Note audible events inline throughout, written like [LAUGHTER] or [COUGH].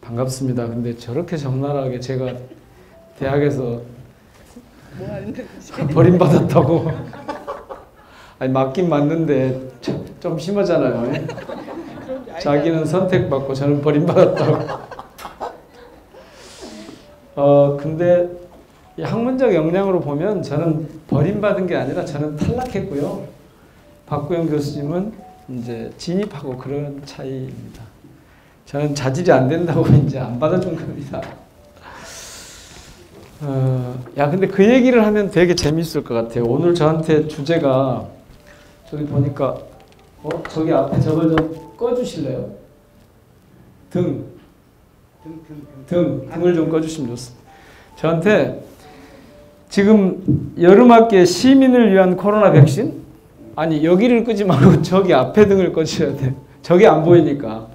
반갑습니다. 근데 저렇게 적나라하게 제가 대학에서? 버림받았다고. [LAUGHS] 아니 맞긴 맞는데 좀- 좀 심하잖아요. 자기는 선택받고 저는 버림받았다고. 어 근데 이 학문적 역량으로 보면 저는 버림받은 게 아니라 저는 탈락했고요. 박구영 교수님은 이제 진입하고 그런 차이입니다. 저는 자질이 안 된다고 [LAUGHS] 이제 안 받아준 겁니다. 어, 야 근데 그 얘기를 하면 되게 재밌을 것 같아요. 오늘 저한테 주제가 저기 보니까 어 저기 앞에 저걸 좀 꺼주실래요? 등, 등, 등을 좀 꺼주시면 좋습니다. 저한테 지금 여름학기에 시민을 위한 코로나 백신? 아니 여기를 끄지 말고 저기 앞에 등을 꺼주셔야 돼. 저기 안 보이니까.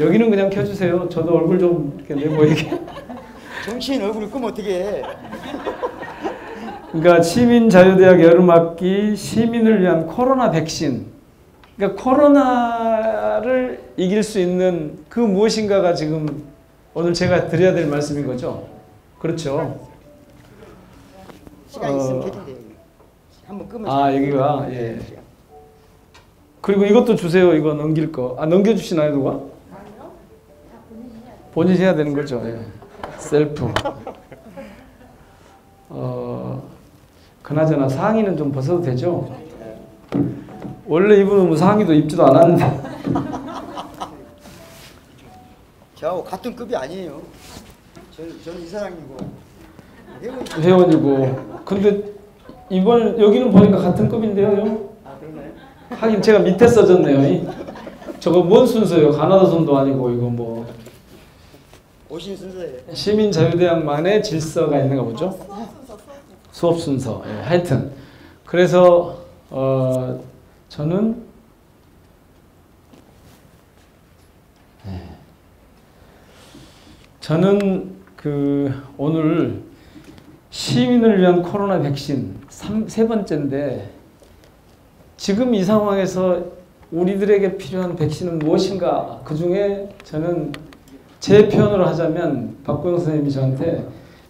여기는 그냥 켜주세요. 저도 얼굴 좀 이렇게 내 보이게. [LAUGHS] 정치인 얼굴을 끄면 어떻게 해? 그러니까 시민자유대학 여름학기 시민을 위한 코로나 백신. 그러니까 코로나를 이길 수 있는 그 무엇인가가 지금 오늘 제가 드려야 될 말씀인 거죠. 그렇죠. 시간 어. 있으면 켜준대 여기. 한번 끄면 아, 여기가. 예. 그리고 이것도 주세요. 이거 넘길 거. 아 넘겨주시나요 누가? 본인이 해야 되는 거죠. 예. 셀프. 어, 그나저나 상의는 좀 벗어도 되죠? 원래 이분은 뭐 상의도 입지도 않았는데. 저하고 같은 급이 아니에요. 저는 저는 이사장이고 회원이 회원이고. 근데 이번 여기는 보니까 같은 급인데요, 형? 아 그러나요? 하긴 제가 밑에 써졌네요. 이. 저거 뭔 순서예요? 가나다 손도 아니고 이거 뭐 오신 순서예요. 시민 자유대학만의 질서가 있는가 보죠. 수업 순서. 예, 하여튼 그래서 어, 저는 예. 저는 그 오늘 시민을 위한 코로나 백신 삼, 세 번째인데 지금 이 상황에서 우리들에게 필요한 백신은 무엇인가? 그 중에 저는 제 표현으로 하자면 박구영 선생님이 저한테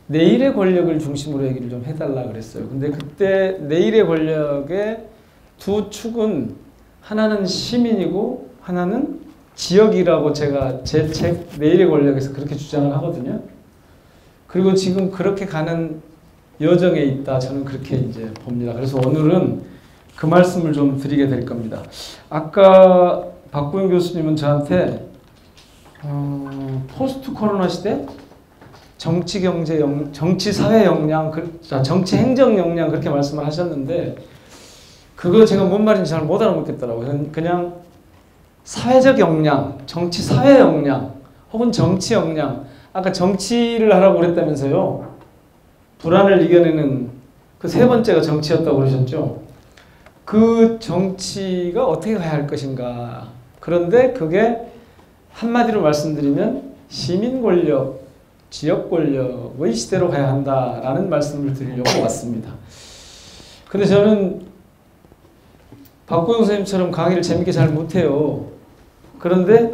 내일의 권력을 중심으로 얘기를 좀 해달라 그랬어요. 근데 그때 내일의 권력의 두 축은 하나는 시민이고 하나는 지역이라고 제가 제 책 내일의 권력에서 그렇게 주장을 하거든요. 그리고 지금 그렇게 가는 여정에 있다 저는 그렇게 이제 봅니다. 그래서 오늘은 그 말씀을 좀 드리게 될 겁니다. 아까 박구영 교수님은 저한테 어, 포스트 코로나 시대 정치 경제 영, 정치 사회 역량, 그, 자, 정치 행정 역량 그렇게 말씀을 하셨는데 그거 제가 뭔 말인지 잘 못 알아먹겠더라고요. 그냥 사회적 역량, 정치 사회 역량 혹은 정치 역량. 아까 정치를 하라고 그랬다면서요. 불안을 이겨내는 그 세 번째가 정치였다고 그러셨죠. 그 정치가 어떻게 가야 할 것인가. 그런데 그게 한마디로 말씀드리면 시민 권력, 지역 권력의 시대로 가야 한다라는 말씀을 드리려고 왔습니다. 근데 저는 박구영 선생님처럼 강의를 재밌게 잘 못해요. 그런데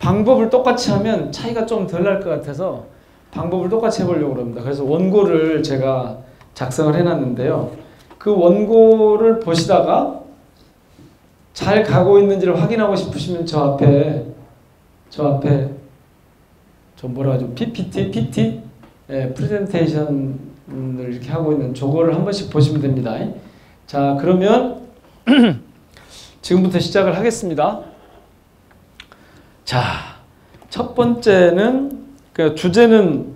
방법을 똑같이 하면 차이가 좀 덜 날 것 같아서 방법을 똑같이 해보려고 합니다. 그래서 원고를 제가 작성을 해놨는데요. 그 원고를 보시다가 잘 가고 있는지를 확인하고 싶으시면 저 앞에 저 앞에 저 뭐라 하죠? PPT, PT, 예, 프레젠테이션을 이렇게 하고 있는 저거를 한 번씩 보시면 됩니다. 자, 그러면 [CLEARS THROAT] 지금부터 시작을 하겠습니다. 자, 첫 번째는 그 주제는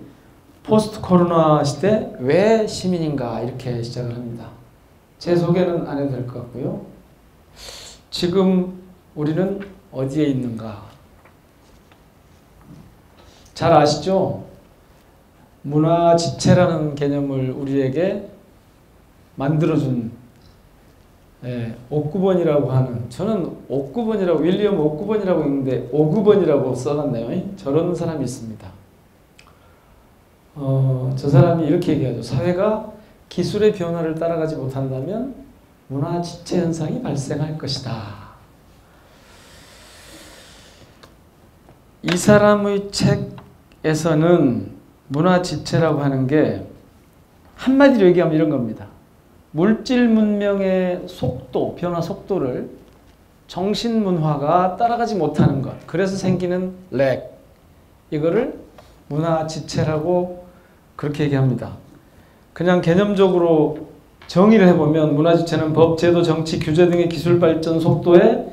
포스트 코로나 시대 왜 시민인가 이렇게 시작을 합니다. 제 소개는 안 해도 될 것 같고요. 지금 우리는 어디에 있는가? 잘 아시죠? 문화 지체라는 개념을 우리에게 만들어준 예, 옥구번이라고 하는 저는 옥구번이라고 윌리엄 옥구번이라고 있는데 오구번이라고 써놨네요. 저런 사람이 있습니다. 어, 저 사람이 이렇게 얘기하죠. 사회가 기술의 변화를 따라가지 못한다면 문화 지체 현상이 발생할 것이다. 이 사람의 책 에서는 문화 지체라고 하는 게 한마디로 얘기하면 이런 겁니다. 물질 문명의 속도, 변화 속도를 정신 문화가 따라가지 못하는 것. 그래서 생기는 렉. 이거를 문화 지체라고 그렇게 얘기합니다. 그냥 개념적으로 정의를 해보면 문화 지체는 법, 제도, 정치, 규제 등의 기술 발전 속도에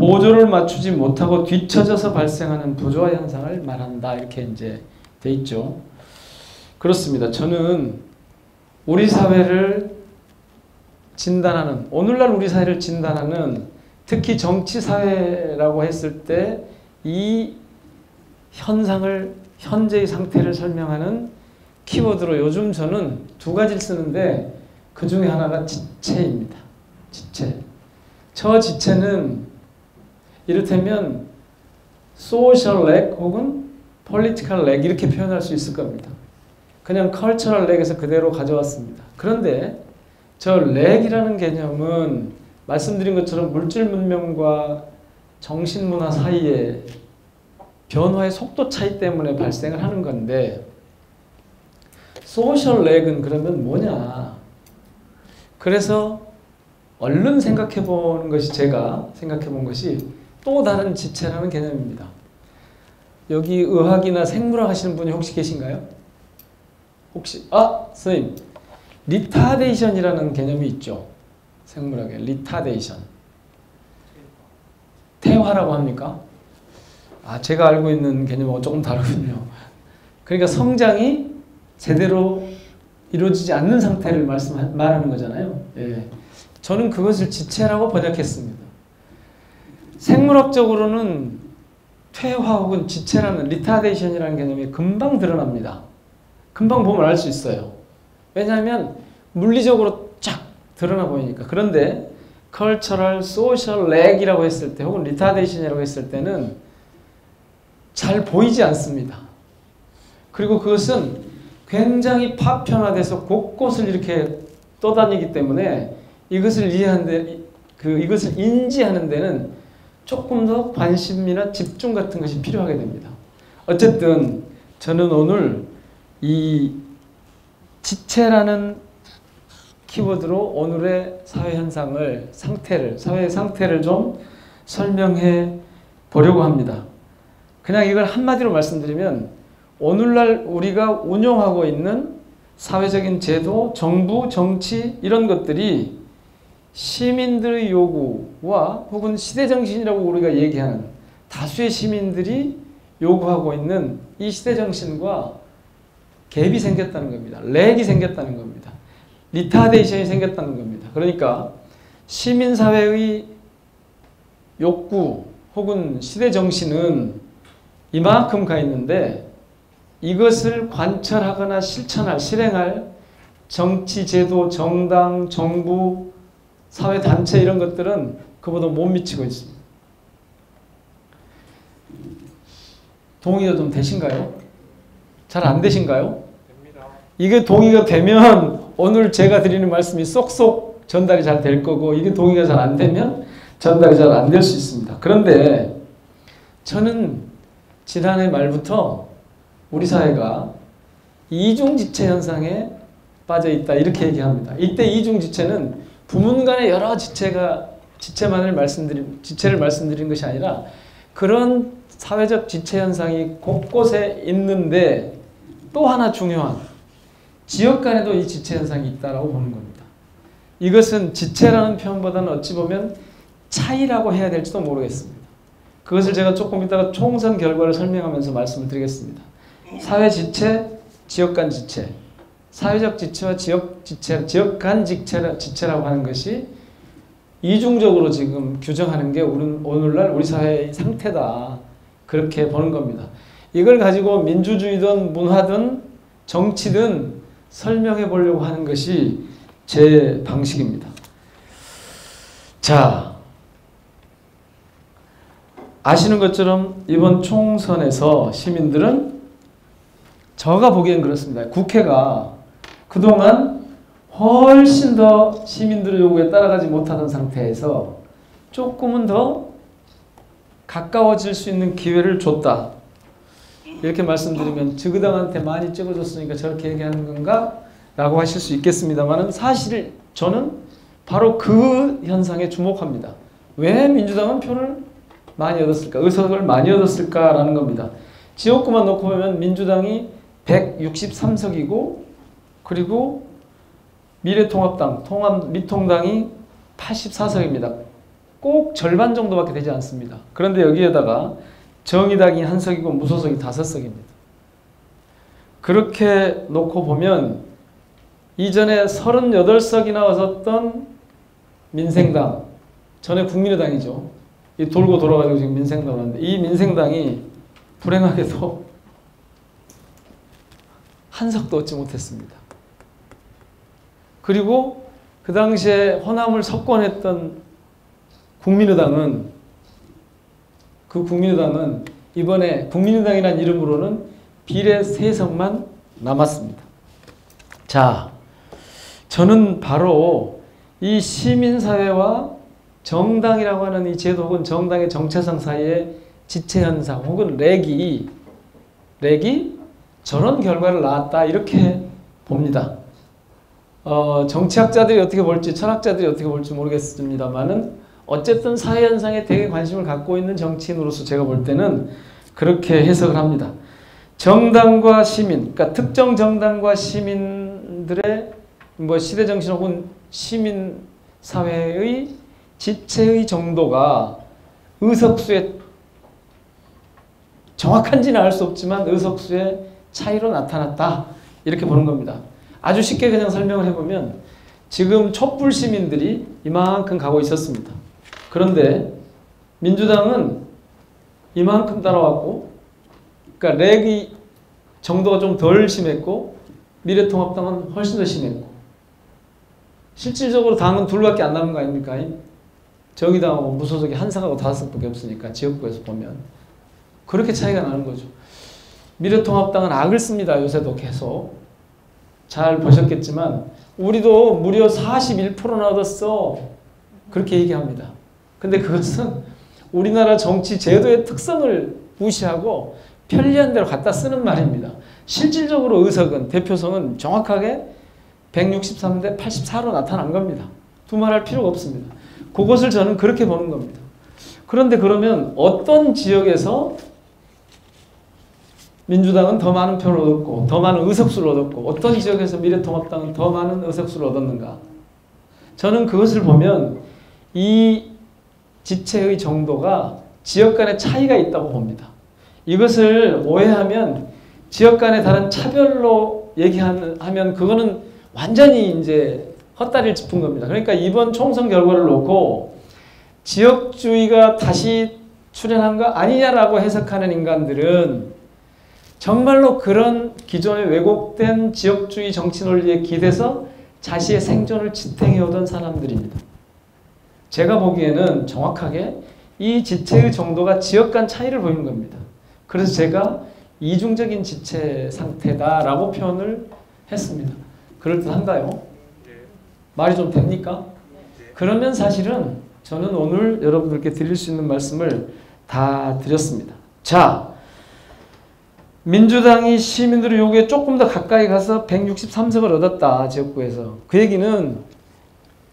보조를 맞추지 못하고 뒤처져서 발생하는 부조화 현상을 말한다. 이렇게 이제 돼 있죠. 그렇습니다. 저는 우리 사회를 진단하는 오늘날 우리 사회를 진단하는 특히 정치 사회라고 했을 때 이 현상을 현재의 상태를 설명하는 키워드로 요즘 저는 두 가지를 쓰는데 그 중에 하나가 지체입니다. 지체. 저 지체는 이를테면 social lag 혹은 political lag 이렇게 표현할 수 있을 겁니다. 그냥 cultural lag에서 그대로 가져왔습니다. 그런데 저 렉이라는 개념은 말씀드린 것처럼 물질 문명과 정신 문화 사이에 변화의 속도 차이 때문에 발생을 하는 건데 social lag은 그러면 뭐냐? 그래서 얼른 생각해 보는 것이 제가 생각해 본 것이 또 다른 지체라는 개념입니다. 여기 의학이나 생물학 하시는 분이 혹시 계신가요? 혹시 아 선생님 리타데이션이라는 개념이 있죠. 생물학에 retardation. 퇴화라고 합니까? 아 제가 알고 있는 개념하고 조금 다르군요. 그러니까 성장이 제대로 이루어지지 않는 상태를 말씀 말하는 거잖아요. 예. 저는 그것을 지체라고 번역했습니다. 생물학적으로는 퇴화 혹은 지체라는 리타데이션이라는 개념이 금방 드러납니다. 금방 보면 알 수 있어요. 왜냐하면 물리적으로 쫙 드러나 보이니까. 그런데 cultural, social lag이라고 했을 때 혹은 retardation이라고 했을 때는 잘 보이지 않습니다. 그리고 그것은 굉장히 파편화돼서 곳곳을 이렇게 떠다니기 때문에 이것을 이해하는데 그 이것을 인지하는 데는 조금 더 관심이나 집중 같은 것이 필요하게 됩니다. 어쨌든 저는 오늘 이 지체라는 키워드로 오늘의 사회 현상을 상태를 사회 상태를 좀 설명해 보려고 합니다. 그냥 이걸 한마디로 말씀드리면 오늘날 우리가 운영하고 있는 사회적인 제도, 정부, 정치 이런 것들이 시민들의 요구와 혹은 시대 정신이라고 우리가 얘기하는 다수의 시민들이 요구하고 있는 이 시대 정신과 갭이 생겼다는 겁니다. lag이 생겼다는 겁니다. 리타데이션이 생겼다는 겁니다. 그러니까 시민사회의 욕구 혹은 시대 정신은 이만큼 가 있는데 이것을 관철하거나 실천할, 실행할 정치, 제도, 정당, 정부, 사회 단체 이런 것들은 그보다 못 미치고 있습니다. 동의가 좀 되신가요? 잘 안 되신가요? 이게 동의가 되면 오늘 제가 드리는 말씀이 쏙쏙 전달이 잘 될 거고 이게 동의가 잘 안 되면 전달이 잘 안 될 수 있습니다. 그런데 저는 지난해 말부터 우리 사회가 이중지체 현상에 빠져 있다 이렇게 얘기합니다. 이때 이중지체는 부문 간의 여러 지체가 지체만을 말씀드린 지체를 말씀드린 것이 아니라 그런 사회적 지체 현상이 곳곳에 있는데 또 하나 중요한 지역 간에도 이 지체 현상이 있다라고 보는 겁니다. 이것은 지체라는 표현보다는 어찌 보면 차이라고 해야 될지도 모르겠습니다. 그것을 제가 조금 이따가 총선 결과를 설명하면서 말씀을 드리겠습니다. 사회 지체, 지역 간 지체, 사회적 지체와 지역 지체, 지역 간 지체, 지체라고 하는 것이 이중적으로 지금 규정하는 게 오늘날 우리 사회의 상태다. 그렇게 보는 겁니다. 이걸 가지고 민주주의든 문화든 정치든 설명해 보려고 하는 것이 제 방식입니다. 자, 아시는 것처럼 이번 총선에서 시민들은 저가 보기엔 그렇습니다. 국회가 그동안 훨씬 더 시민들의 요구에 따라가지 못하던 상태에서 조금은 더 가까워질 수 있는 기회를 줬다. 이렇게 말씀드리면 지그당한테 많이 찍어줬으니까 저렇게 얘기하는 건가? 라고 하실 수 있겠습니다만은 사실 저는 바로 그 현상에 주목합니다. 왜 민주당은 표를 많이 얻었을까? 의석을 많이 얻었을까라는 겁니다. 지역구만 놓고 보면 민주당이 163석이고 그리고 미래통합당, 통합 미통당이 84석입니다. 꼭 절반 정도밖에 되지 않습니다. 그런데 여기에다가 정의당이 한 석이고 무소속이 다섯 석입니다. 그렇게 놓고 보면 이전에 38석이나 얻었던 민생당, 전에 국민의당이죠. 이 돌고 돌아가지고 지금 민생당 하는데 이 민생당이 불행하게도 [LAUGHS] 한 석도 얻지 못했습니다. 그리고 그 당시에 호남을 석권했던 국민의당은 그 국민의당은 이번에 국민의당이라는 이름으로는 비례 3석만 남았습니다. 자, 저는 바로 이 시민사회와 정당이라고 하는 이 제도 혹은 정당의 정체성 사이의 지체현상 혹은 렉이 렉이 저런 결과를 낳았다 이렇게 봅니다. 어, 정치학자들이 어떻게 볼지 철학자들이 어떻게 볼지 모르겠습니다만은 어쨌든 사회 현상에 되게 관심을 갖고 있는 정치인으로서 제가 볼 때는 그렇게 해석을 합니다. 정당과 시민, 그러니까 특정 정당과 시민들의 뭐 시대 정신 혹은 시민 사회의 지체의 정도가 의석수의 정확한지는 알 수 없지만 의석수의 차이로 나타났다 이렇게 보는 겁니다. 아주 쉽게 그냥 설명을 해보면 지금 촛불 시민들이 이만큼 가고 있었습니다. 그런데 민주당은 이만큼 따라왔고, 그러니까 렉이 정도가 좀 덜 심했고, 미래통합당은 훨씬 더 심했고, 실질적으로 당은 둘밖에 안 남은 거 아닙니까? 정의당하고 무소속이 한 석하고 다섯 석밖에 없으니까 지역구에서 보면 그렇게 차이가 나는 거죠. 미래통합당은 악을 씁니다. 요새도 계속 잘 보셨겠지만 우리도 무려 41%나 얻었어. 그렇게 얘기합니다. 근데 그것은 우리나라 정치 제도의 특성을 무시하고 편리한 대로 갖다 쓰는 말입니다. 실질적으로 의석은 대표성은 정확하게 163대 84로 나타난 겁니다. 두말할 필요가 없습니다. 그것을 저는 그렇게 보는 겁니다. 그런데 그러면 어떤 지역에서 민주당은 더 많은 표를 얻었고 더 많은 의석수를 얻었고 어떤 지역에서 미래통합당은 더 많은 의석수를 얻었는가? 저는 그것을 보면 이 지체의 정도가 지역 간의 차이가 있다고 봅니다. 이것을 오해하면 지역 간의 다른 차별로 얘기하면 그거는 완전히 이제 헛다리를 짚은 겁니다. 그러니까 이번 총선 결과를 놓고 지역주의가 다시 출현한 거 아니냐라고 해석하는 인간들은 정말로 그런 기존의 왜곡된 지역주의 정치 논리에 기대서 자신의 생존을 지탱해오던 사람들입니다. 제가 보기에는 정확하게 이 지체의 정도가 지역 간 차이를 보이는 겁니다. 그래서 제가 이중적인 지체 상태다라고 표현을 했습니다. 그럴듯한가요? 말이 좀 됩니까? 그러면 사실은 저는 오늘 여러분들께 드릴 수 있는 말씀을 다 드렸습니다. 자, 민주당이 시민들의 요구에 조금 더 가까이 가서 163석을 얻었다 지역구에서 그 얘기는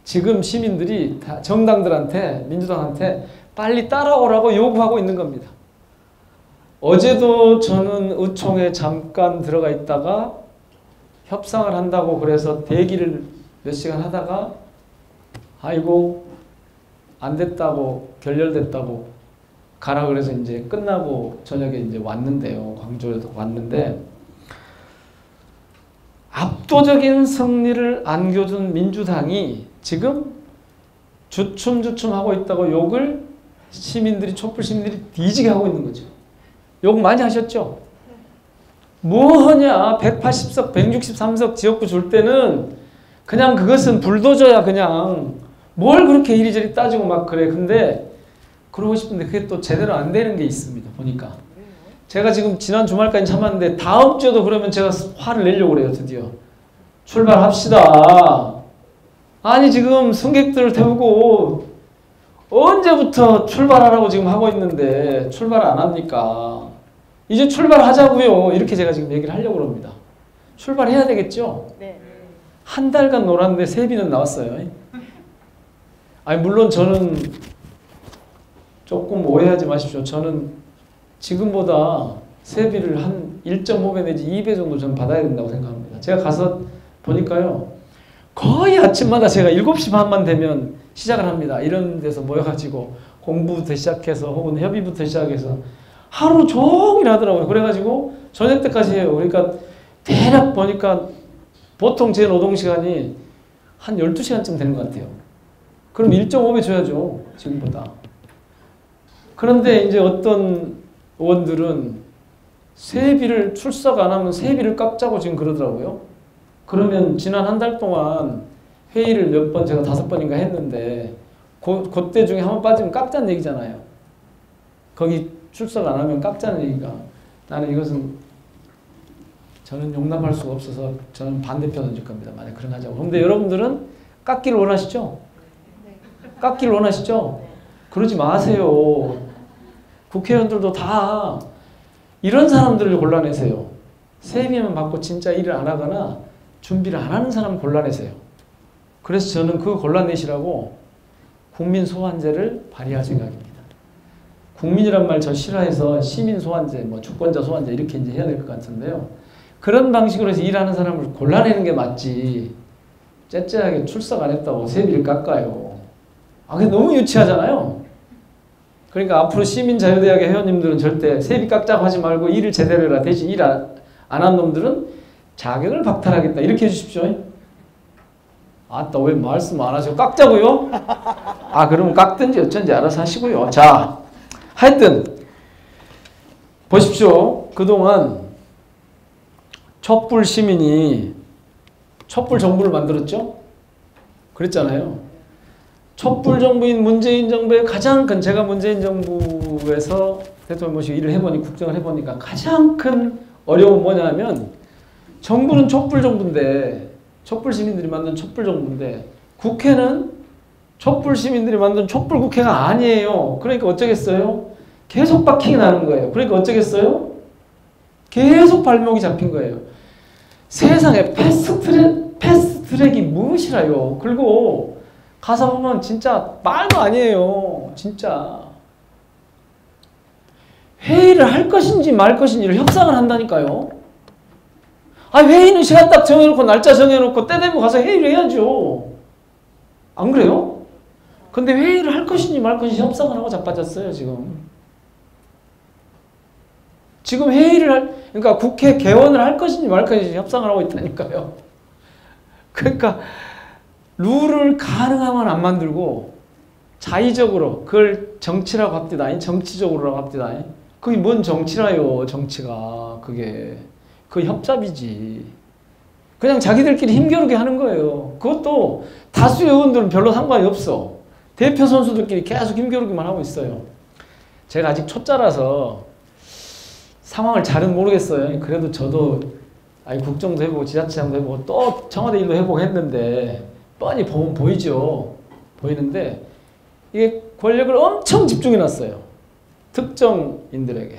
지금 시민들이 정당들한테 민주당한테 빨리 따라오라고 요구하고 있는 겁니다. 어제도 저는 의총에 잠깐 들어가 있다가 협상을 한다고 그래서 대기를 몇 시간 하다가 아이고 안 됐다고 결렬됐다고 가라 그래서 이제 끝나고 저녁에 이제 왔는데요. 광주에서 왔는데 압도적인 승리를 안겨준 민주당이 지금 주춤주춤하고 있다고 욕을 시민들이 촛불 시민들이 뒤지게 하고 있는 거죠. 욕 많이 하셨죠? 뭐하냐 180석 163석 지역구 줄 때는 그냥 그것은 불도저야 그냥 뭘 그렇게 이리저리 따지고 막 그래 근데 그러고 싶은데 그게 또 제대로 안 되는 게 있습니다 보니까 제가 지금 지난 주말까지 참았는데 다음 주에도 그러면 제가 화를 내려고 그래요 드디어 출발합시다 아니 지금 승객들을 태우고 언제부터 출발하라고 지금 하고 있는데 출발 안 합니까 이제 출발하자고요. 이렇게 제가 지금 얘기를 하려고 합니다. 출발해야 되겠죠? 네. 한 달간 놀았는데 세비는 나왔어요. 아니 물론 저는 조금 오해하지 마십시오. 저는 지금보다 세비를 한 1.5배 내지 2배 정도 저는 받아야 된다고 생각합니다. 제가 가서 보니까요. 거의 아침마다 제가 7시 반만 되면 시작을 합니다. 이런 데서 모여가지고 공부부터 시작해서 혹은 협의부터 시작해서 하루 종일 하더라고요. 그래가지고 저녁 때까지 해요. 그러니까 대략 보니까 보통 제 노동 시간이 한 12시간쯤 되는 것 같아요. 그럼 1.5배 줘야죠. 지금보다. 그런데 이제 어떤 의원들은 세비를 출석 안 하면 세비를 깎자고 지금 그러더라고요. 그러면 지난 한 달 동안 회의를 몇 번 제가 다섯 번인가 했는데 그, 그때 중에 한 번 빠지면 깎자는 얘기잖아요. 거기 출석 안 하면 깎자는 얘기가 나는 이것은 저는 용납할 수가 없어서 저는 반대표 던질 겁니다. 만약 그런 하자고. 그런데 여러분들은 깎기를 원하시죠? 깎기를 원하시죠? 그러지 마세요. 국회의원들도 다 이런 사람들을 골라내세요. 세비만 받고 진짜 일을 안 하거나 준비를 안 하는 사람 골라내세요. 그래서 저는 그 골라내시라고 국민 소환제를 발의할 생각입니다. 국민이란 말 저 싫어해서 시민 소환제, 뭐 주권자 소환제 이렇게 이제 해야 될 것 같은데요. 그런 방식으로 해서 일하는 사람을 골라내는 게 맞지. 째째하게 출석 안 했다고 세비를 깎아요. 아, 그게 너무 유치하잖아요. 그러니까 앞으로 시민자유대학의 회원님들은 절대 세비 깎자고 하지 말고 일을 제대로 해라. 대신 일 안한 놈들은 자격을 박탈하겠다. 이렇게 해주십시오. 아따, 왜 말씀 안 하시고 깎자고요? 아, 그러면 깎든지 어쩐지 알아서 하시고요. 자, 하여튼, 보십시오. 그동안 촛불 시민이 촛불 정부를 만들었죠? 그랬잖아요. 촛불 정부인 문재인 정부의 가장 큰 제가 문재인 정부에서 대통령 모시고 일을 해보니 국정을 해보니까 가장 큰 어려움은 뭐냐면 정부는 촛불 정부인데 촛불 시민들이 만든 촛불 정부인데 국회는 촛불 시민들이 만든 촛불 국회가 아니에요. 그러니까 어쩌겠어요? 계속 박킹이 나는 거예요. 그러니까 어쩌겠어요? 계속 발목이 잡힌 거예요. 세상에 패스트트랙, 패스트트랙이 무엇이라요? 그리고 가서 보면 진짜 말도 아니에요. 진짜. 회의를 할 것인지 말 것인지를 협상을 한다니까요. 아 회의는 시간 딱 정해놓고 날짜 정해놓고 때 되면 가서 회의를 해야죠. 안 그래요? 근데 회의를 할 것인지 말 것인지 협상을 하고 자빠졌어요 지금. 지금 회의를 할, 그러니까 국회 개원을 할 것인지 말 것인지 협상을 하고 있다니까요. [LAUGHS] 그러니까 룰을 가능하면 안 만들고 자의적으로 그걸 정치라고 합디다. 아니 정치적으로라고 합디다. 아니. 그게 뭔 정치라요, 정치가. 그게. 그 협잡이지. 그냥 자기들끼리 힘겨루게 하는 거예요. 그것도 다수 의원들은 별로 상관이 없어. 대표 선수들끼리 계속 힘겨루기만 하고 있어요. 제가 아직 초짜라서 상황을 잘은 모르겠어요. 그래도 저도 아니 국정도 해보고 지자체장도 해보고 또 청와대 일도 해보고 했는데 뻔히 보면 보이죠. 보이는데 이게 권력을 엄청 집중해 놨어요. 특정인들에게.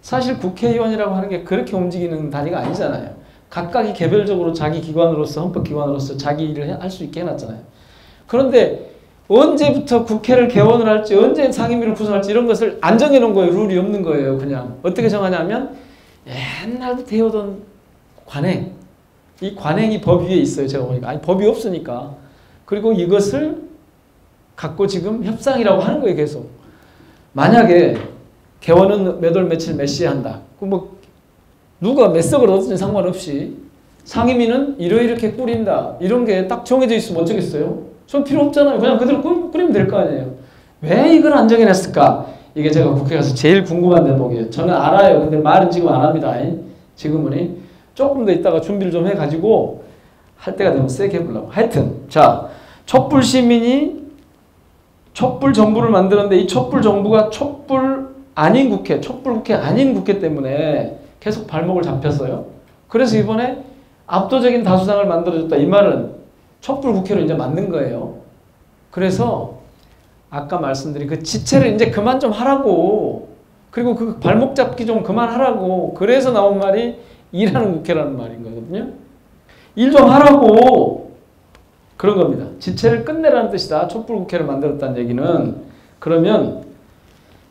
사실 국회의원이라고 하는 게 그렇게 움직이는 단위가 아니잖아요. 각각이 개별적으로 자기 기관으로서 헌법기관으로서 자기 일을 할 수 있게 해놨잖아요. 그런데 언제부터 국회를 개원을 할지 언제 상임위를 구성할지 이런 것을 안 정해놓은 거예요. 룰이 없는 거예요. 그냥 어떻게 정하냐면 옛날부터 해오던 관행 이 관행이 법 위에 있어요. 제가 보니까 아니 법이 없으니까 그리고 이것을 갖고 지금 협상이라고 하는 거예요. 계속 만약에 개원은 몇 월 며칠 몇 시에 한다. 그뭐 누가 몇 석을 얻든지 상관없이 상임위는 이러이렇게 꾸린다. 이런 게 딱 정해져 있으면 어쩌겠어요? 전 필요 없잖아요. 그냥 그대로 꾸, 꾸리면 될 거 아니에요. 왜 이걸 안 정해냈을까? 이게 제가 국회 가서 제일 궁금한 대목이에요. 저는 알아요. 근데 말은 지금 안 합니다. 지금은 조금 더 있다가 준비를 좀 해가지고 할 때가 되면 세게 해보려고. 하여튼 자 촛불 시민이 촛불 정부를 만드는데 이 촛불 정부가 촛불 아닌 국회, 촛불 국회 아닌 국회 때문에 계속 발목을 잡혔어요. 그래서 이번에 압도적인 다수당을 만들어줬다. 이 말은 촛불 국회로 이제 만든 거예요. 그래서 아까 말씀드린 그 지체를 이제 그만 좀 하라고. 그리고 그 발목 잡기 좀 그만하라고. 그래서 나온 말이 일하는 국회라는 말인 거거든요. 일 좀 하라고. 그런 겁니다. 지체를 끝내라는 뜻이다. 촛불 국회를 만들었다는 얘기는 그러면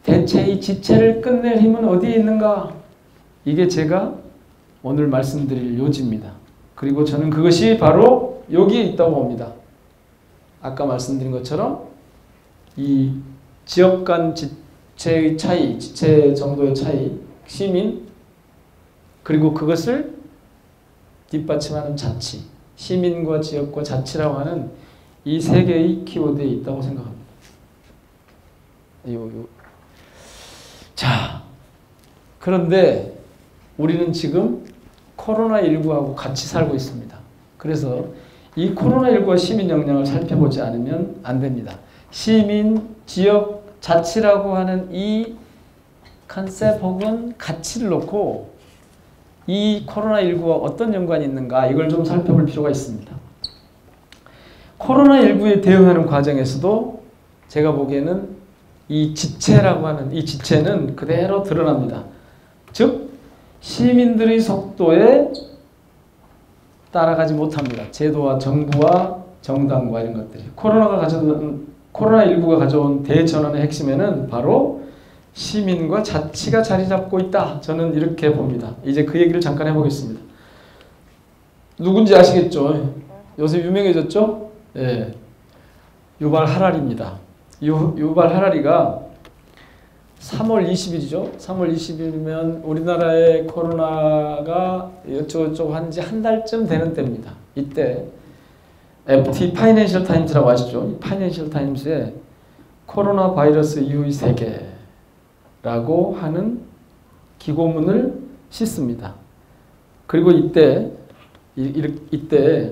대체 이 지체를 끝낼 힘은 어디에 있는가? 이게 제가 오늘 말씀드릴 요지입니다. 그리고 저는 그것이 바로 여기에 있다고 봅니다. 아까 말씀드린 것처럼 이 지역 간 지체의 차이, 지체 정도의 차이, 시민 그리고 그것을 뒷받침하는 자치, 시민과 지역과 자치라고 하는 이 세 개의 키워드에 있다고 생각합니다. 요, 요. 자, 그런데 우리는 지금 코로나19하고 같이 살고 있습니다. 그래서 이 코로나19와 시민 역량을 살펴보지 않으면 안 됩니다. 시민, 지역, 자치라고 하는 이 컨셉 혹은 가치를 놓고 이 코로나19와 어떤 연관이 있는가 이걸 좀 살펴볼 필요가 있습니다. 코로나19에 대응하는 과정에서도 제가 보기에는 이 지체라고 하는 이 지체는 그대로 드러납니다. 즉 시민들의 속도에 따라가지 못합니다. 제도와 정부와 정당과 이런 것들이 코로나가 가져온 코로나19가 가져온 대전환의 핵심에는 바로 시민과 자치가 자리 잡고 있다. 저는 이렇게 봅니다. 이제 그 얘기를 잠깐 해보겠습니다. 누군지 아시겠죠? 요새 유명해졌죠? 예. 유발 하라리입니다. 유, 유발 하라리가 3월 20일이죠. 3월 20일이면 우리나라의 코로나가 이쪽저쪽 한지 한 달쯤 되는 때입니다. 이때 FT 파이낸셜 타임즈라고 아시죠? 이 파이낸셜 타임즈에 코로나 바이러스 이후의 세계 라고 하는 기고문을 싣습니다. 그리고 이때 이, 이때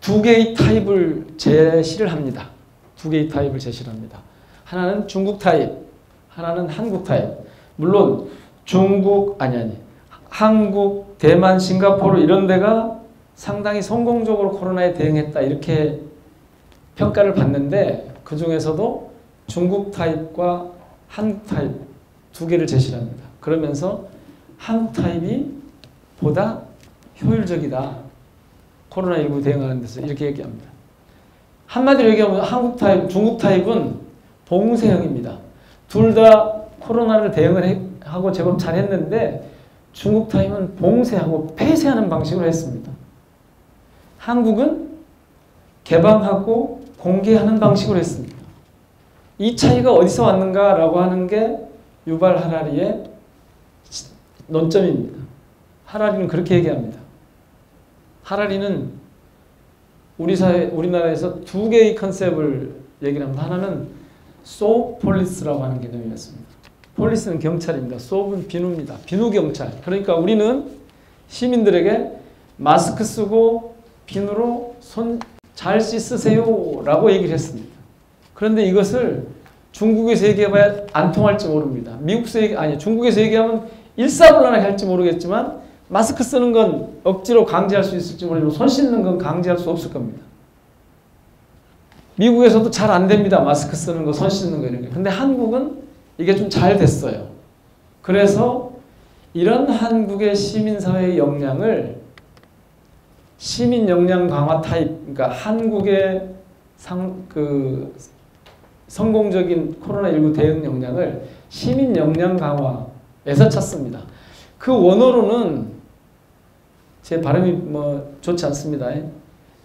두 개의 타입을 제시를 합니다. 두 개의 타입을 제시를 합니다. 하나는 중국 타입, 하나는 한국 타입. 물론 중국 아니 아니 한국, 대만, 싱가포르 이런 데가 상당히 성공적으로 코로나에 대응했다 이렇게 평가를 받는데 그 중에서도 중국 타입과 한국 타입 두 개를 제시합니다. 그러면서 한국 타입이 보다 효율적이다. 코로나19 대응하는 데서 이렇게 얘기합니다. 한마디로 얘기하면 한국 타입, 중국 타입은 봉쇄형입니다. 둘 다 코로나를 대응을 하고 제법 잘했는데 중국 타입은 봉쇄하고 폐쇄하는 방식으로 했습니다. 한국은 개방하고 공개하는 방식으로 했습니다. 이 차이가 어디서 왔는가라고 하는 게 유발 하라리의 논점입니다. 하라리는 그렇게 얘기합니다. 하라리는 우리 사회, 우리나라에서 두 개의 컨셉을 얘기를 합니다. 하나는 soap police라고 하는 개념이었습니다. police는 경찰입니다. soap은 비누입니다. 비누 경찰. 그러니까 우리는 시민들에게 마스크 쓰고 비누로 손 잘 씻으세요 라고 얘기를 했습니다. 그런데 이것을 중국에서 얘기해봐야 안 통할지 모릅니다. 미국에서 얘기, 아니 중국에서 얘기하면 일사불란하게 할지 모르겠지만 마스크 쓰는 건 억지로 강제할 수 있을지 모르지만 손 씻는 건 강제할 수 없을 겁니다. 미국에서도 잘 안 됩니다. 마스크 쓰는 거, 손 씻는 거 이런 게. 근데 한국은 이게 좀 잘 됐어요. 그래서 이런 한국의 시민사회의 역량을 시민 역량 강화 타입, 그러니까 한국의 상, 그 성공적인 코로나19 대응 역량을 시민 역량 강화에서 찾습니다. 그 원어로는 제 발음이 뭐 좋지 않습니다.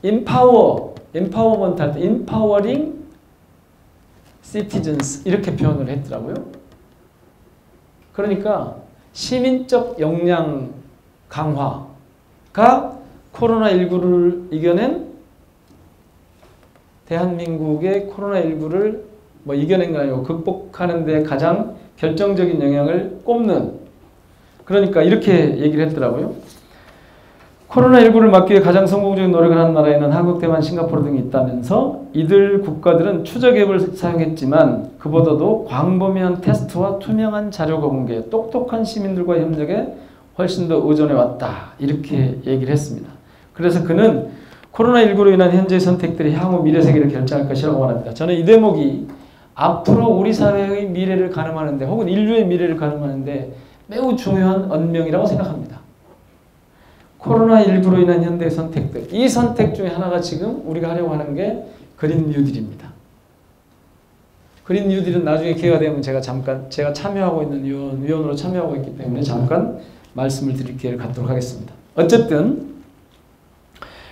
empower, empowerment 할때 empowering 이렇게 표현을 했더라고요. 그러니까 시민적 역량 강화가 코로나19를 이겨낸 대한민국의 코로나19를 뭐 이겨낸 거 아니고 극복하는 데 가장 결정적인 영향을 꼽는 그러니까 이렇게 얘기를 했더라고요. 코로나19를 막기 위해 가장 성공적인 노력을 한 나라에는 한국, 대만, 싱가포르 등이 있다면서 이들 국가들은 추적 앱을 사용했지만 그보다도 광범위한 테스트와 투명한 자료 공개, 똑똑한 시민들과 협력에 훨씬 더 의존해 왔다. 이렇게 얘기를 했습니다. 그래서 그는 코로나19로 인한 현재의 선택들이 향후 미래 세계를 결정할 것이라고 말합니다. 저는 이 대목이 앞으로 우리 사회의 미래를 가늠하는데 혹은 인류의 미래를 가늠하는데 매우 중요한 언명이라고 생각합니다. 코로나19로 인한 현대의 선택들. 이 선택 중에 하나가 지금 우리가 하려고 하는 게 그린 뉴딜입니다. 그린 뉴딜은 나중에 기회가 되면 제가 잠깐 제가 참여하고 있는 위원, 위원으로 참여하고 있기 때문에 잠깐 말씀을 드릴 기회를 갖도록 하겠습니다. 어쨌든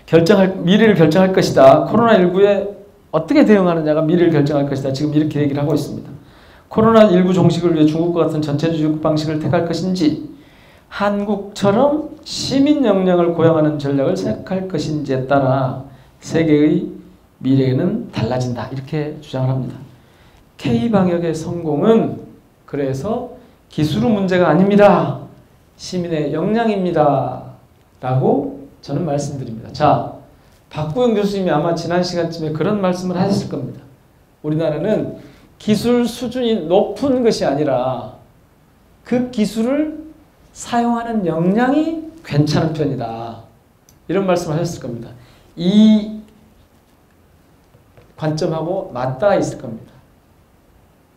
결정할 미래를 결정할 것이다. 코로나19에 어떻게 대응하느냐가 미래를 결정할 것이다. 지금 이렇게 얘기를 하고 있습니다. 코로나19 종식을 위해 중국과 같은 전체주의 방식을 택할 것인지 한국처럼 시민 역량을 고양하는 전략을 생각할 것인지에 따라 세계의 미래는 달라진다. 이렇게 주장을 합니다. K-방역의 성공은 그래서 기술의 문제가 아닙니다. 시민의 역량입니다. 라고 저는 말씀드립니다. 자, 박구영 교수님이 아마 지난 시간쯤에 그런 말씀을 하셨을 겁니다. 우리나라는 기술 수준이 높은 것이 아니라 그 기술을 사용하는 역량이 괜찮은 편이다. 이런 말씀을 하셨을 겁니다. 이 관점하고 맞닿아 있을 겁니다.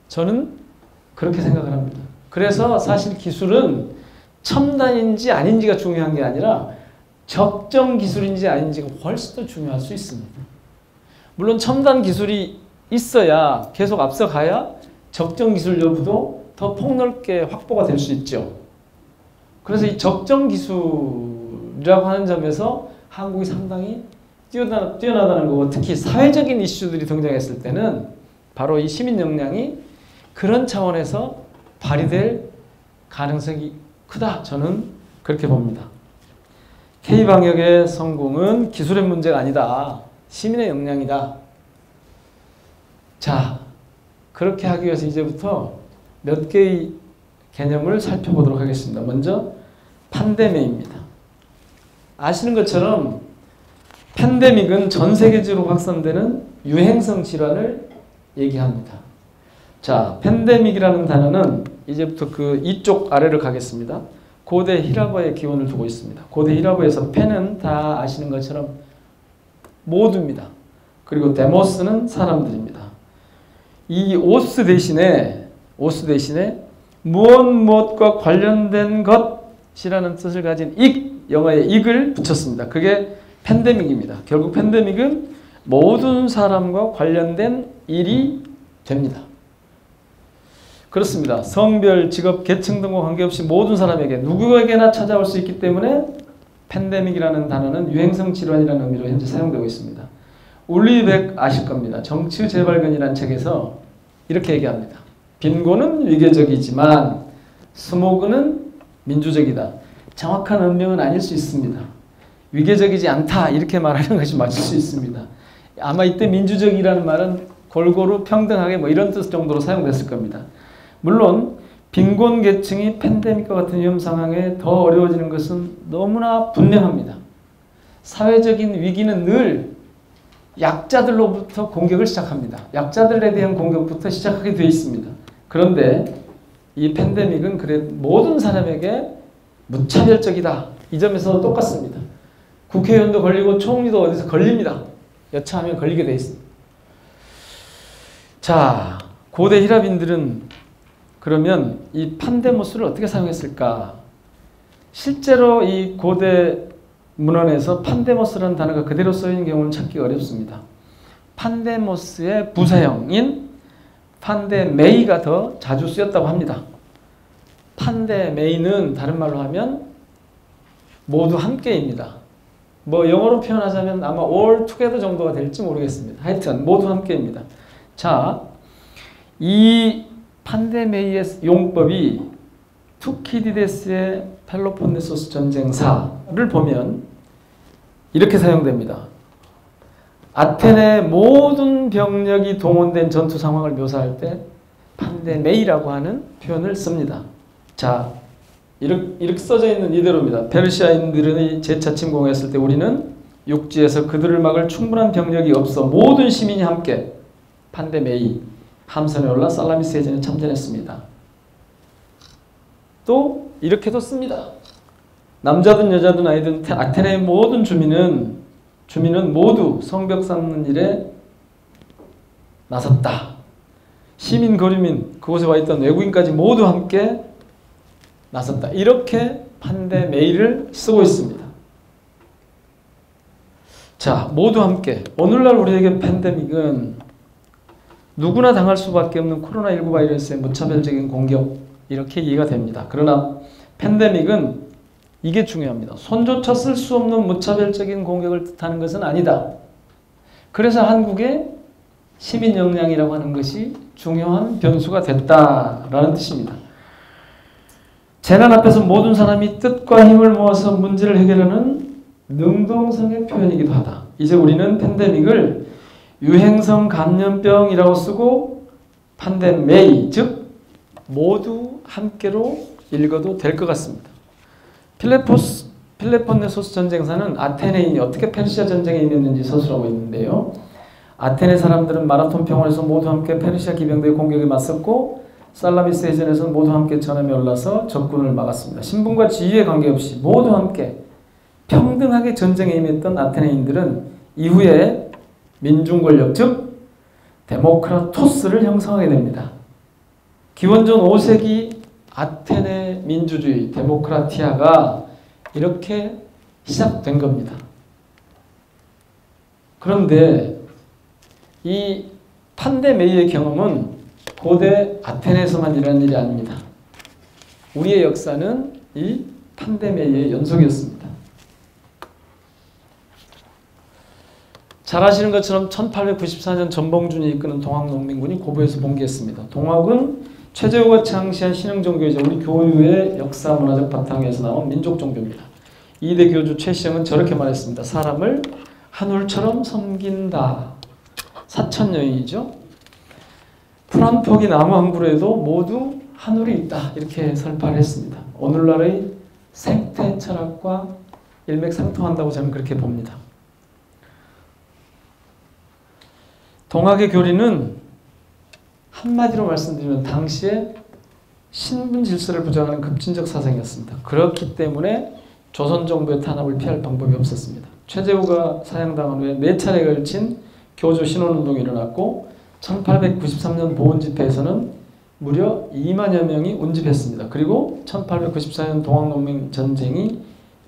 저는 그렇게 생각을 합니다. 그래서 사실 기술은 첨단인지 아닌지가 중요한 게 아니라 적정 기술인지 아닌지가 훨씬 더 중요할 수 있습니다. 물론 첨단 기술이 있어야 계속 앞서가야 적정 기술 여부도 더 폭넓게 확보가 될 수 있죠. 그래서 이 적정 기술이라고 하는 점에서 한국이 상당히 뛰어나, 뛰어나다는 거고 특히 사회적인 이슈들이 등장했을 때는 바로 이 시민 역량이 그런 차원에서 발휘될 가능성이 크다. 저는 그렇게 봅니다. K방역의 성공은 기술의 문제가 아니다. 시민의 역량이다. 자, 그렇게 하기 위해서 이제부터 몇 개의 개념을 살펴보도록 하겠습니다. 먼저 팬데믹입니다. 아시는 것처럼 팬데믹은 전 세계적으로 확산되는 유행성 질환을 얘기합니다. 자, 팬데믹이라는 단어는 이제부터 그 이쪽 아래로 가겠습니다. 고대 히라버의 기원을 두고 있습니다. 고대 히라버에서 팬은 다 아시는 것처럼 모두입니다. 그리고 데모스는 사람들입니다. 이 오스 대신에 오스 대신에 무엇 무엇과 관련된 것이라는 뜻을 가진 익 영어에 익을 붙였습니다. 그게 팬데믹입니다. 결국 팬데믹은 모든 사람과 관련된 일이 됩니다. 그렇습니다. 성별, 직업, 계층 등과 관계없이 모든 사람에게 누구에게나 찾아올 수 있기 때문에 팬데믹이라는 단어는 유행성 질환이라는 의미로 현재 사용되고 있습니다. 울리백 아실 겁니다. 정치 재발견이라는 책에서 이렇게 얘기합니다. 빈곤은 위계적이지만 스모그는 민주적이다. 정확한 언명은 아닐 수 있습니다. 위계적이지 않다 이렇게 말하는 것이 맞을 수 있습니다. 아마 이때 민주적이라는 말은 골고루 평등하게 뭐 이런 뜻 정도로 사용됐을 겁니다. 물론 빈곤 계층이 팬데믹과 같은 위험 상황에 더 어려워지는 것은 너무나 분명합니다. 사회적인 위기는 늘 약자들로부터 공격을 시작합니다. 약자들에 대한 공격부터 시작하게 되어 있습니다. 그런데 이 팬데믹은 그래 모든 사람에게 무차별적이다. 이 점에서 똑같습니다. 국회의원도 걸리고 총리도 어디서 걸립니다. 여차하면 걸리게 돼 있습니다. 자, 고대 히라빈들은 그러면 이 판데모스를 어떻게 사용했을까? 실제로 이 고대 문헌에서 판데모스라는 단어가 그대로 써있는 경우는 찾기 어렵습니다. 판데모스의 부사형인 판데메이가 더 자주 쓰였다고 합니다. 판데메이는 다른 말로 하면 모두 함께입니다. 뭐 영어로 표현하자면 아마 all together 정도가 될지 모르겠습니다. 하여튼 모두 함께입니다. 자, 이 판데메이의 용법이 투키디데스의 펠로폰네소스 전쟁사를 보면 이렇게 사용됩니다. 아테네 모든 병력이 동원된 전투 상황을 묘사할 때 판데메이라고 하는 표현을 씁니다. 자, 이렇게, 이렇게 써져 있는 이대로입니다. 페르시아인들이 재차 침공했을 때 우리는 육지에서 그들을 막을 충분한 병력이 없어 모든 시민이 함께 판데메이 함선에 올라 살라미스 해전에 참전했습니다. 또 이렇게도 씁니다. 남자든 여자든 아이든 아테네의 모든 주민은 주민은 모두 성벽 쌓는 일에 나섰다. 시민, 거류민, 그곳에 와 있던 외국인까지 모두 함께 나섰다. 이렇게 판대 메일을 쓰고 있습니다. 자, 모두 함께. 오늘날 우리에게 팬데믹은 누구나 당할 수밖에 없는 코로나19 바이러스의 무차별적인 공격 이렇게 이해가 됩니다. 그러나 팬데믹은 이게 중요합니다. 손조차 쓸 수 없는 무차별적인 공격을 뜻하는 것은 아니다. 그래서 한국의 시민 역량이라고 하는 것이 중요한 변수가 됐다라는 뜻입니다. 재난 앞에서 모든 사람이 뜻과 힘을 모아서 문제를 해결하는 능동성의 표현이기도 하다. 이제 우리는 팬데믹을 유행성 감염병이라고 쓰고 판데메이 즉 모두 함께로 읽어도 될 것 같습니다. 필레포스 필레폰네소스 전쟁사는 아테네인이 어떻게 페르시아 전쟁에 임했는지 서술하고 있는데요. 아테네 사람들은 마라톤 평원에서 모두 함께 페르시아 기병대의 공격에 맞섰고 살라미스 해전에서 모두 함께 전함에 올라서 적군을 막았습니다. 신분과 지위에 관계없이 모두 함께 평등하게 전쟁에 임했던 아테네인들은 이후에 민중 권력 즉 데모크라토스를 형성하게 됩니다. 기원전 5세기 아테네 민주주의 데모크라티아가 이렇게 시작된 겁니다. 그런데 이 판데메이의 경험은 고대 아테네에서만 일어난 일이 아닙니다. 우리의 역사는 이 판데메이의 연속이었습니다. 잘 아시는 것처럼 1894년 전봉준이 이끄는 동학농민군이 고부에서 봉기했습니다. 동학은 최재우가 창시한 신흥종교이자 우리 교류의 역사 문화적 바탕에서 나온 민족 종교입니다. 이대 교주 최시영은 저렇게 말했습니다. 사람을 한울처럼 섬긴다. 사천여인이죠. 푸른 폭이 나무 한 그루에도 모두 한울이 있다. 이렇게 설파를 했습니다. 오늘날의 생태 철학과 일맥상통한다고 저는 그렇게 봅니다. 동학의 교리는 한마디로 말씀드리면 당시에 신분 질서를 부정하는 급진적 사상이었습니다. 그렇기 때문에 조선 정부의 탄압을 피할 방법이 없었습니다. 최재우가 사형당한 후에 네 차례 걸친 교조 신원운동이 일어났고 1893년 보훈 집회에서는 무려 2만여 명이 운집했습니다. 그리고 1894년 동학농민 전쟁이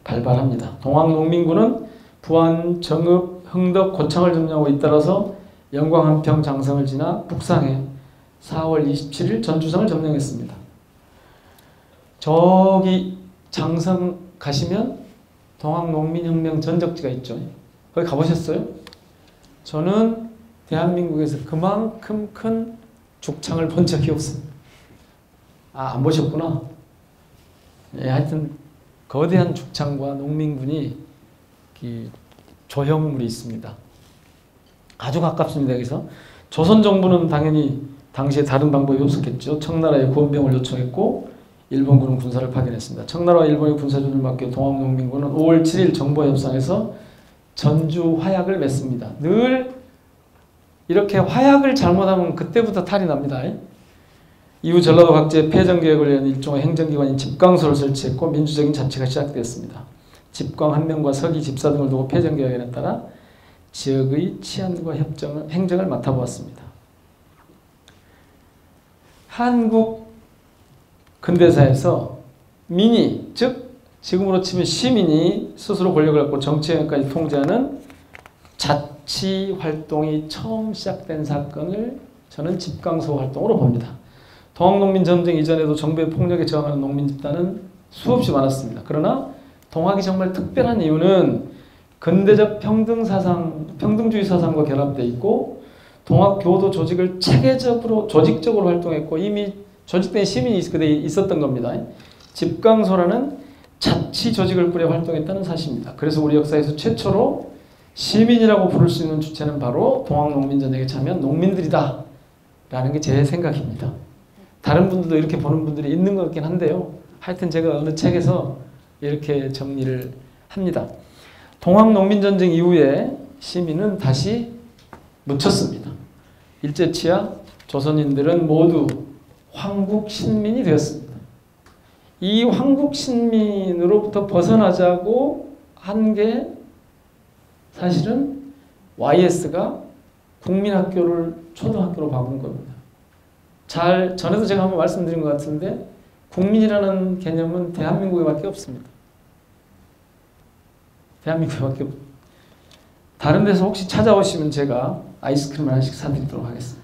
발발합니다. 동학농민군은 부안, 정읍, 흥덕, 고창을 점령하고 잇따라서 영광 한평 장성을 지나 북상해 4월 27일 전주성을 점령했습니다. 저기 장성 가시면 동학농민혁명 전적지가 있죠. 거기 가보셨어요? 저는 대한민국에서 그만큼 큰 죽창을 본 적이 없습니다. 아, 안 보셨구나. 예, 하여튼 거대한 죽창과 농민군이 조형물이 있습니다. 아주 가깝습니다. 여기서 조선 정부는 당연히 당시에 다른 방법이 없었겠죠. 청나라에 구원병을 요청했고 일본군은 군사를 파견했습니다. 청나라와 일본의 군사전을 맡겨 동학농민군은 5월 7일 정보협상에서 전주 화약을 맺습니다. 늘 이렇게 화약을 잘못하면 그때부터 탈이 납니다. 이후 전라도 각지에 폐정계획을 위한 일종의 행정기관인 집광소를 설치했고 민주적인 자치가 시작되었습니다. 집광 한 명과 서기 집사 등을 두고 폐정계획에 따라 지역의 치안과 협정을 행정을 맡아보았습니다. 한국 근대사에서 민이 즉 지금으로 치면 시민이 스스로 권력을 갖고 정치행까지 통제하는 자치 활동이 처음 시작된 사건을 저는 집강소 활동으로 봅니다. 동학농민 전쟁 이전에도 정부의 폭력에 저항하는 농민 집단은 수없이 많았습니다. 그러나 동학이 정말 특별한 이유는 근대적 평등 사상, 평등주의 사상과 결합돼 있고 동학 교도 조직을 체계적으로 조직적으로 활동했고 이미 조직된 시민이 그때 있었던 겁니다. 집강소라는 자치 조직을 꾸려 활동했다는 사실입니다. 그래서 우리 역사에서 최초로 시민이라고 부를 수 있는 주체는 바로 동학농민전쟁에 참여한 농민들이다. 라는 게 제 생각입니다. 다른 분들도 이렇게 보는 분들이 있는 것 같긴 한데요. 하여튼 제가 어느 책에서 이렇게 정리를 합니다. 동학농민전쟁 이후에 시민은 다시 묻혔습니다. 일제치하 조선인들은 모두 황국 신민이 되었습니다. 이 황국 신민으로부터 벗어나자고 한 게 사실은 YS가 국민학교를 초등학교로 바꾼 겁니다. 잘 전에도 제가 한번 말씀드린 것 같은데 국민이라는 개념은 대한민국에 밖에 없습니다. 대한민국에밖에 없. 다른 데서 혹시 찾아오시면 제가 아이스크림 하나씩 사드리도록 하겠습니다.